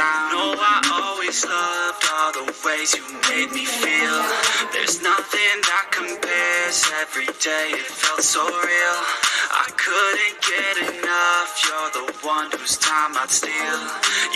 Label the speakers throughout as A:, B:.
A: sound. No, I always loved all the ways you made me feel. There's nothing that compares. Every day it felt so real. I couldn't get enough. You're the one whose time I'd steal.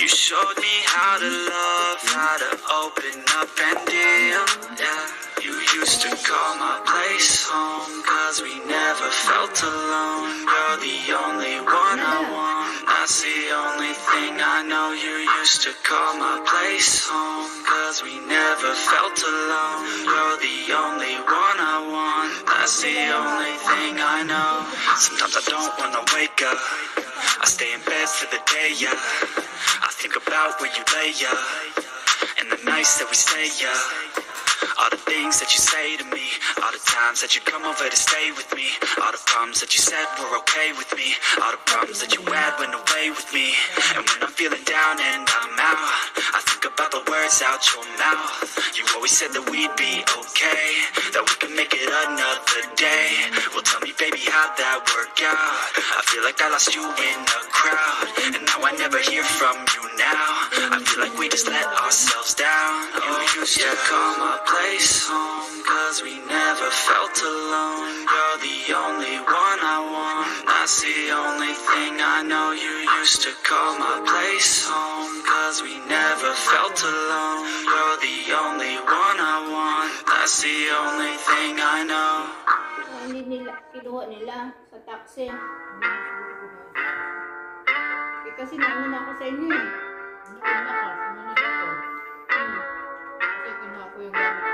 A: You showed me how to love, how to open up and deal. Yeah. You used to call my place home, cause we never felt alone. You're the only one I want. That's the only thing I know. You used to call my place home, cause we never felt alone. You're the only one I want. That's the only thing I know. Sometimes I don't wanna wake up. I stay in bed for the day, yeah. I think about where you lay, yeah. And the nights that we stay, yeah. All the things that you say to me, all the times that you come over to stay with me, all the problems that you said were okay with me, all the problems that you had went away with me. And when I'm feeling down and I'm out, I think about the words out your mouth. You always said that we'd be okay, that we could make it another day. Well, tell me, baby, how'd that work out? I feel like I lost you in the crowd, and now I never hear from you now. I feel like we just let ourselves down. Oh, you used to call my place home, cause we never felt alone. You're the only one I want. That's the only thing I know. You used to call my place home, cause we never felt alone. You're the only one I want. That's the only thing I know.
B: Kasi nauna ako sa inyo eh.
C: Hindi ko na sumunod ako.
B: Hmm.
C: Kasi ko yung gamit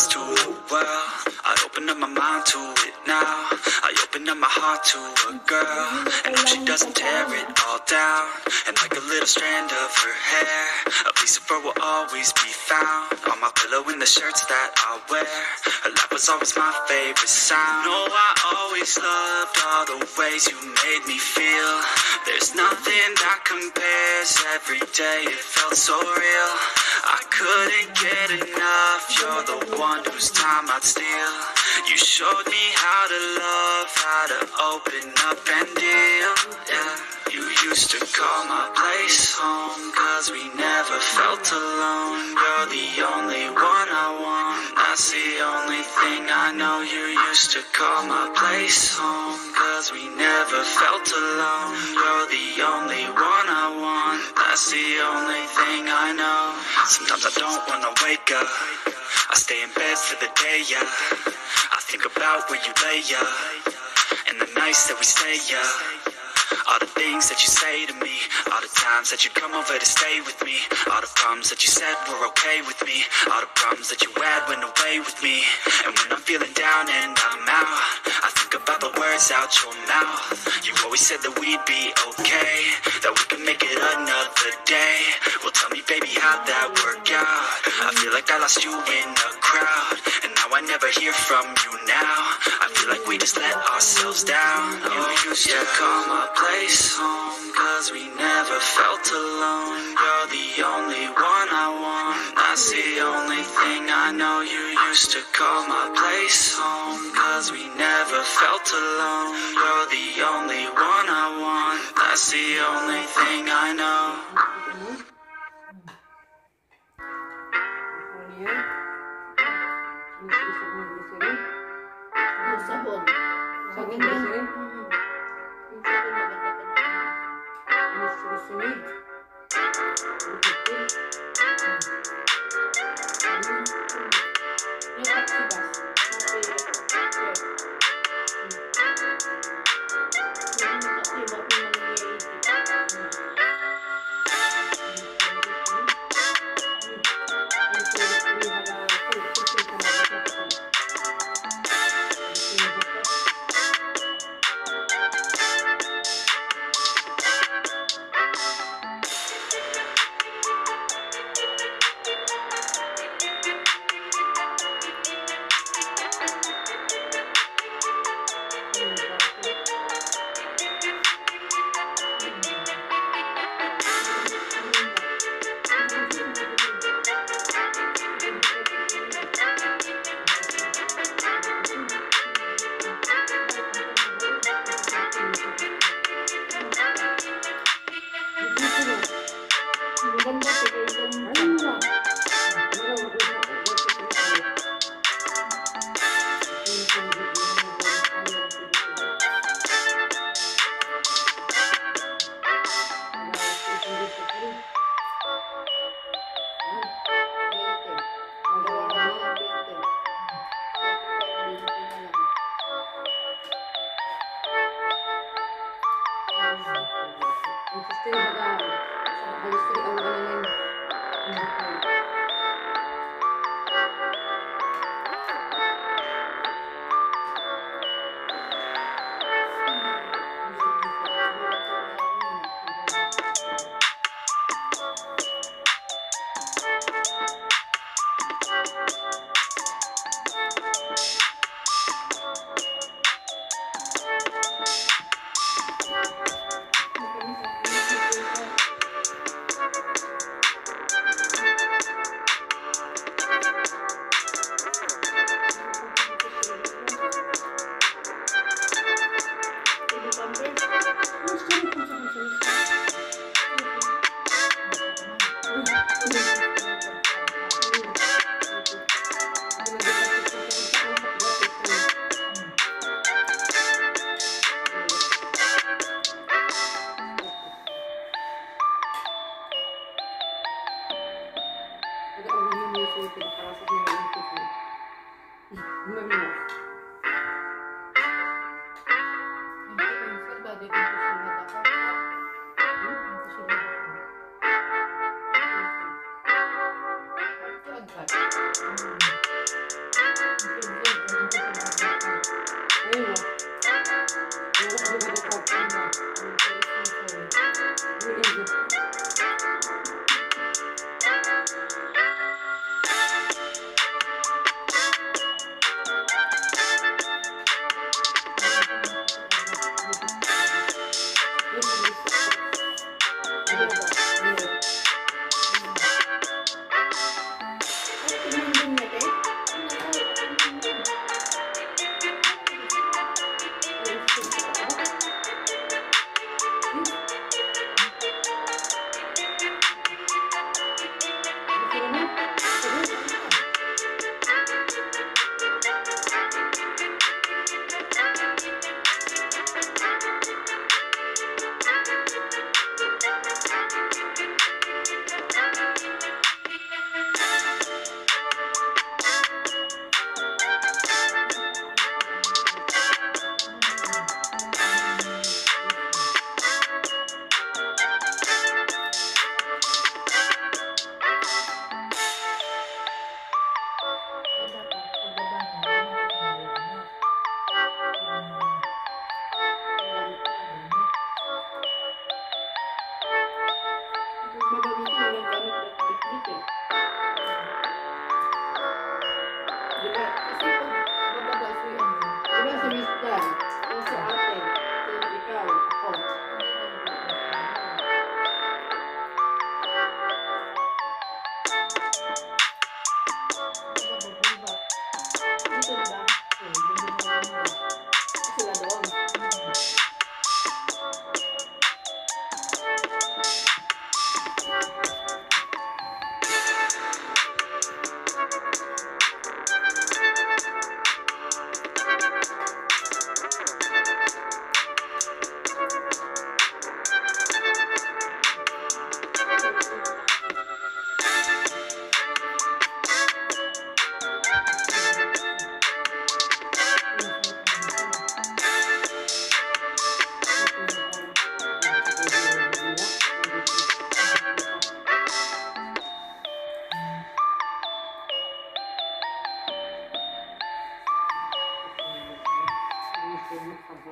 A: eyes to the world. I open up my mind to it now. I open up my heart to a girl. And hope she doesn't tear it all down. And like a little strand of her hair, a piece of her will always be found. On my pillow in the shirts that I wear. Her laugh was always my favorite sound. No, I always loved all the ways you made me feel. There's nothing that compares. Every day it felt so real. I couldn't get enough. You're the one whose time I'd steal. You showed me how to love, how to open up and deal. Yeah. You used to call my place home, cause we never felt alone. You're the only one I want. That's the only thing I know. You used to call my place home, cause we never felt alone. You're the only one I want. That's the only thing I know. Sometimes I don't wanna wake up. I stay in bed for the day, yeah. I think about where you lay, yeah. And the nights that we stay, yeah. All the things that you say to me, all the times that you come over to stay with me, all the problems that you said were okay with me, all the problems that you had went away with me. And when I'm feeling down and I'm out, I think about the words out your mouth. You always said that we'd be okay, that we could make it another day. Well, tell me, baby, how'd that work out? I feel like I lost you in a crowd, and now I never hear from you now. Feel like we just let ourselves down. You used to call my place home, cause we never felt alone. You're the only one I want. That's the only thing I know. You used to call my place home, cause we never felt alone. You're the only one I want. That's the only thing I know.
B: sabon.
C: Sabon
B: ba
D: siya? Gusto-gusto niya. Gusto-gusto.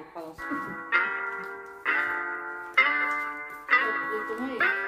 D: falar sobre. Assim. Eu, tô
E: aí.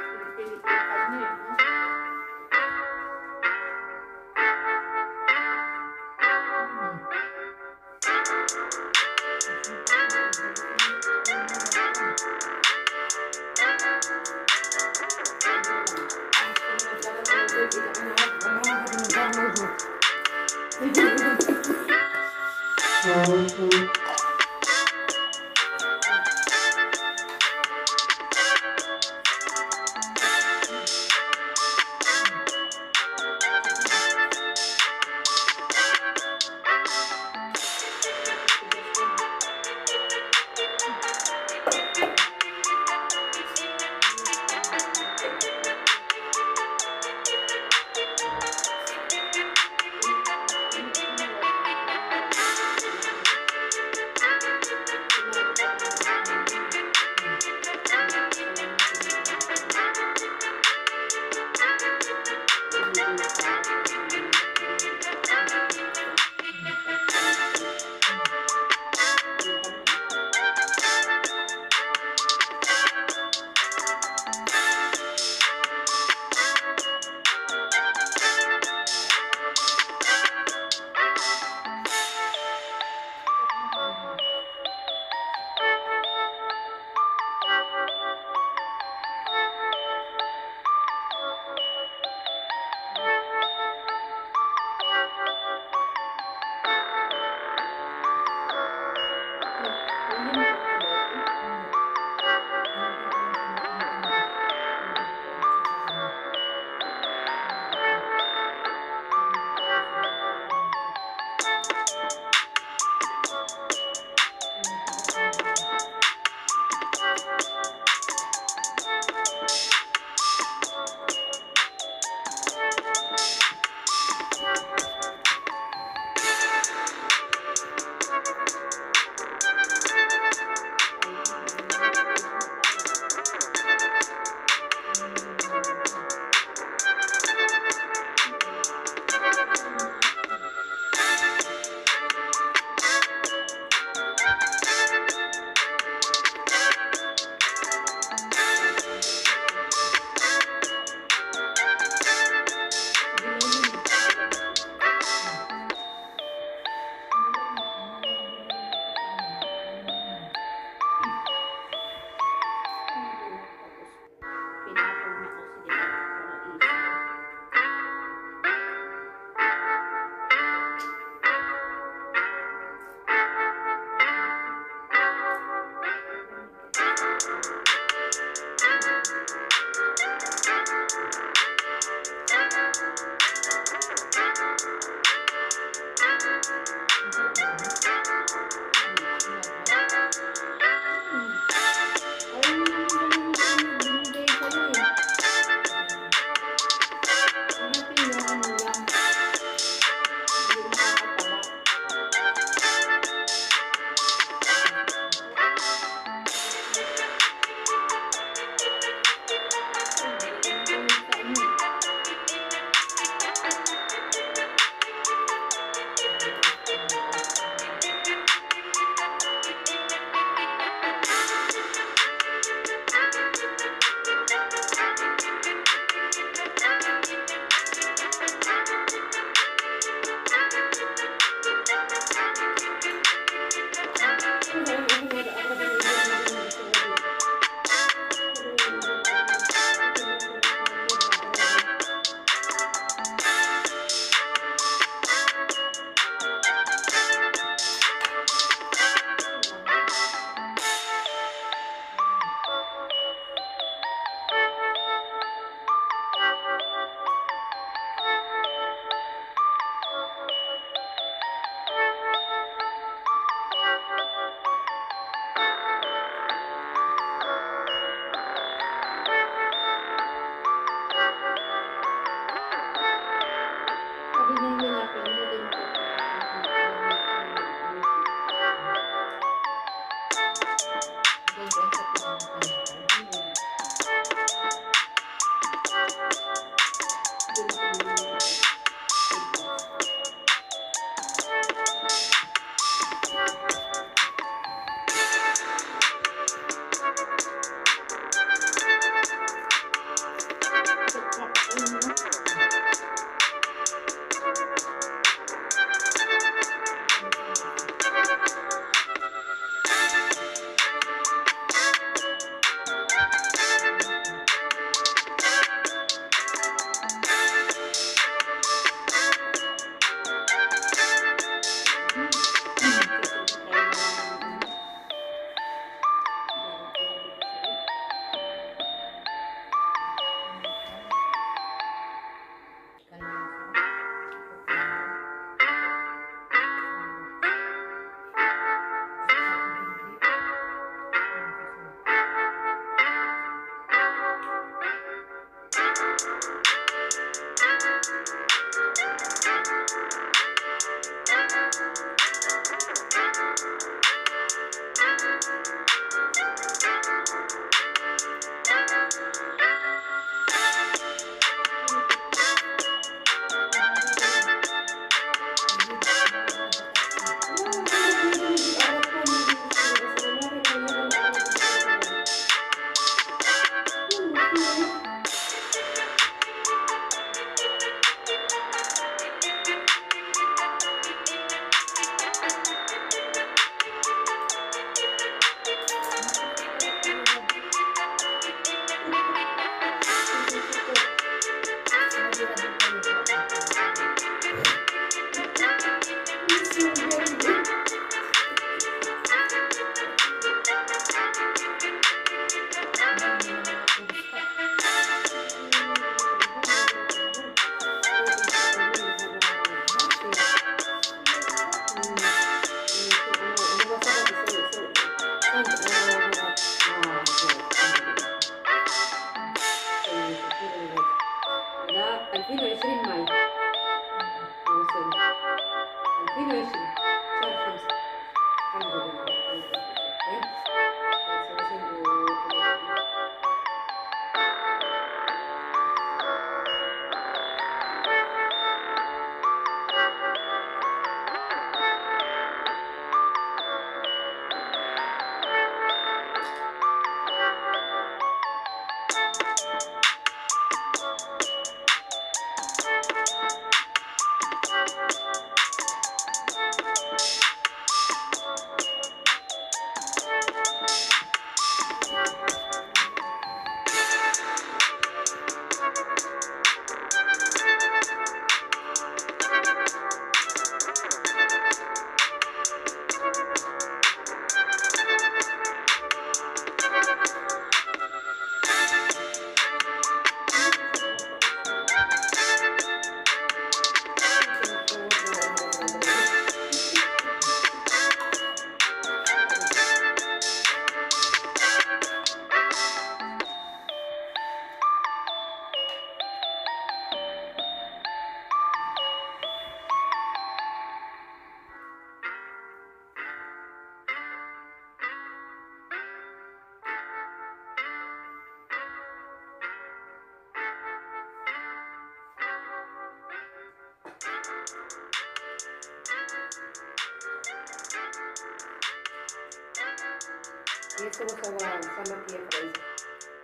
E: Y Esse eu
D: vou salvar, sabe aqui atrás.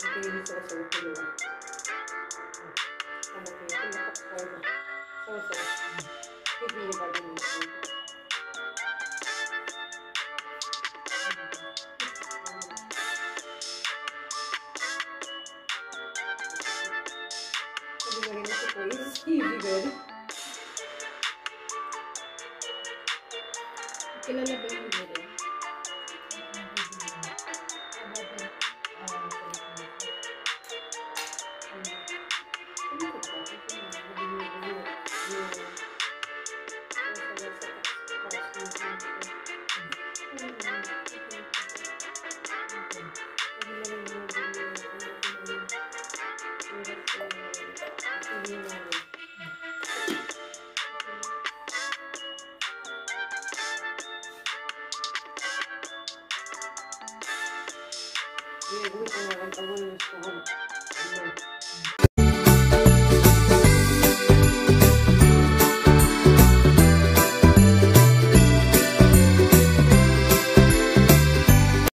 D: No tem isso, eu vou salvar aqui lá. Sabe aqui, aqui na casa. Salva, salva. Que dia vai vir?